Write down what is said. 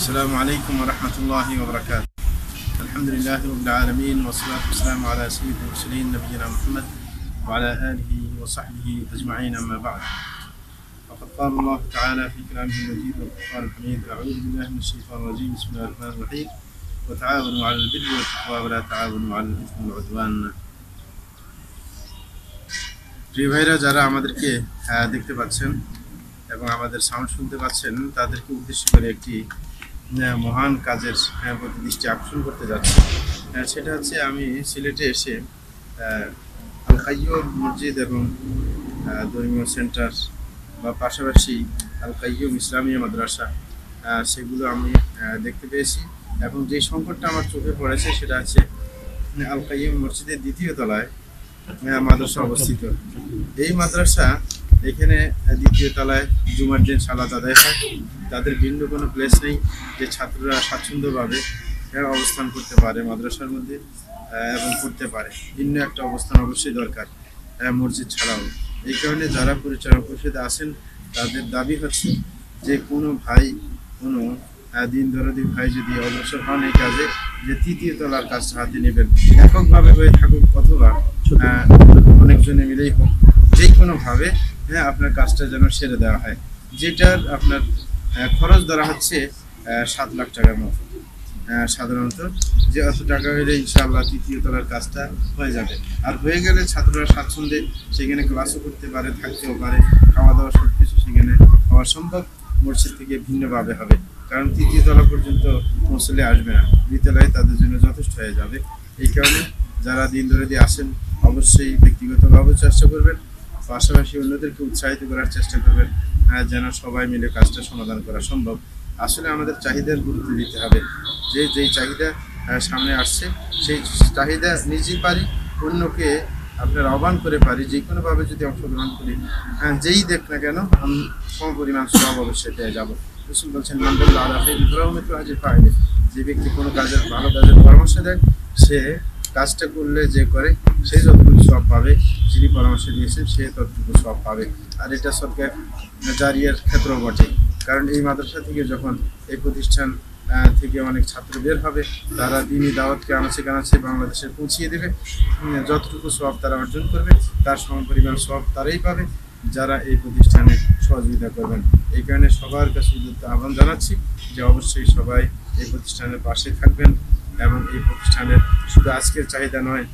السلام عليكم ورحمة الله وبركاته الحمد لله رب العالمين والصلاة والسلام على سيد المرسلين نبينا محمد وعلى آله وصحبه أجمعين أما بعد فقد قال الله تعالى في كلامه المجيد والقرآن الحميد أعوذ بالله من الشيطان الرجيم بسم الله الرحمن الرحيم وتعاونوا على البر والتقوى ولا تعاونوا على الإثم والعدوان প্রিয় ভাইরা যারা আমাদেরকে আহ, দেখতে পাচ্ছেন এবং আমাদের সাউন্ড শুনতে পাচ্ছেন তাদেরকে উদ্দেশ্য করে একটি আহ, মহান কাজের প্রতি দৃষ্টি আকর্ষণ করতে যাচ্ছি। সেটা হচ্ছে আমি সিলেটে এসে আল মসজিদ এবং ধর্মীয় সেন্টার বা পাশাপাশি আল ইসলামিয়া মাদ্রাসা সেগুলো আমি দেখতে পেয়েছি। এবং যে সংকটটা আমার চোখে পড়েছে সেটা হচ্ছে, আল মসজিদের দ্বিতীয় তলায় মাদ্রাসা অবস্থিত। এই মাদ্রাসা এখানে দ্বিতীয় তলায় জুমার দিন সালাত আদায় হয়। তাদের ভিন্ন কোনো প্লেস নেই, যে ছাত্ররা স্বাচ্ছন্দ্যভাবে অবস্থান করতে পারে মাদ্রাসার মধ্যে এবং করতে পারে। ভিন্ন একটা অবস্থান অবশ্যই দরকার মসজিদ ছাড়াও। এই কারণে যারা পরিচালনা পরিষদে আসেন তাদের দাবি হচ্ছে যে কোনো ভাই, কোনো দিন দরদি ভাই যদি অগ্রসর হন এই কাজে, যে তৃতীয় তলার কাজটা হাতে নেবেন। এককভাবে হয়ে থাকুক অথবা অনেকজনে মিলেই হোক যে কোনোভাবে হ্যাঁ আপনার কাজটা যেন সেরে দেওয়া হয়। যেটার আপনার খরচ ধরা হচ্ছে সাত লাখ টাকার মতো। সাধারণত যে অত টাকা হলে ইনশাআল্লাহ তৃতীয় তলার কাজটা হয়ে যাবে। আর হয়ে গেলে ছাত্ররা স্বাচ্ছন্দ্যে সেখানে ক্লাসও করতে পারে, থাকতেও পারে খাওয়া দাওয়া সব কিছু সেখানে হওয়া সম্ভব। মসজিদ থেকে ভিন্নভাবে হবে। কারণ তৃতীয় তলা পর্যন্ত পৌঁছলে আসবে না। দ্বিতলায় তাদের জন্য যথেষ্ট হয়ে যাবে। এই কারণে যারা দিন ধরে দিয়ে আসেন, অবশ্যই ব্যক্তিগতভাবেও চেষ্টা করবেন। পাশাপাশি অন্যদেরকে উৎসাহিত করার চেষ্টা করবেন আহ, যেন সবাই মিলে কাজটা সমাধান করা সম্ভব। আসলে আমাদের চাহিদার গুরুত্ব দিতে হবে। যে যেই চাহিদা সামনে আসছে সেই চাহিদা নিজেই পারি অন্যকে আপনার আহ্বান করে পারি যে কোনোভাবে যদি অংশগ্রহণ করি। আহ, যেই দেখ না কেন সম পরিমাণ সব অবশ্যই পেয়ে যাব। রসুল বলছেন মন্ডল্লা আলাফে ইব্রাহিমের হাজির পাইলে যে ব্যক্তি কোনো কাজের ভালো কাজের পরামর্শ দেয় সে কাজটা করলে যে করে সে যতটুকু সব পাবে, যিনি পরামর্শ দিয়েছেন, সে ততটুকু সব পাবে। আর এটা সরকার জারিয়ার ক্ষেত্রেও বটে। কারণ এই মাদ্রাসা থেকে যখন এই প্রতিষ্ঠান থেকে অনেক ছাত্র বের হবে, তারা দিনই দাওয়াতকে আনাচে কানাচে বাংলাদেশে পৌঁছিয়ে দেবে। যতটুকু সব তারা অর্জন করবে, তার সম পরিমাণ সব তারাই পাবে, যারা এই প্রতিষ্ঠানে সহযোগিতা করবেন। এই কারণে সবার কাছে আহ্বান জানাচ্ছি যে অবশ্যই সবাই এই প্রতিষ্ঠানের পাশে থাকবেন। এবং এই প্রতিষ্ঠানের শুধু আজকের চাহিদা নয়